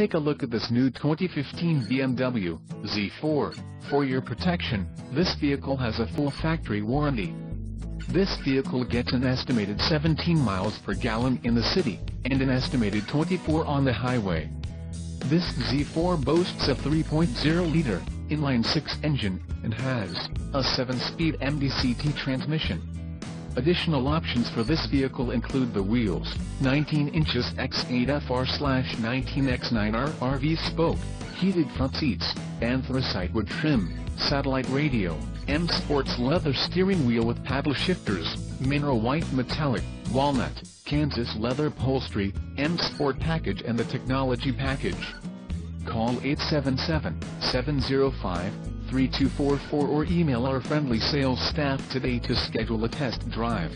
take a look at this new 2015 BMW Z4. For your protection, this vehicle has a full factory warranty. This vehicle gets an estimated 17 miles per gallon in the city, and an estimated 24 on the highway. This Z4 boasts a 3.0-liter, inline-six engine, and has a 7-speed MDCT transmission. Additional options for this vehicle include the wheels, 19 inches x8FR-19x9R RV spoke, heated front seats, anthracite wood trim, satellite radio, M Sports leather steering wheel with paddle shifters, mineral white metallic, walnut, Kansas leather upholstery, M Sport package and the technology package. Call 877-705-3244 or email our friendly sales staff today to schedule a test drive.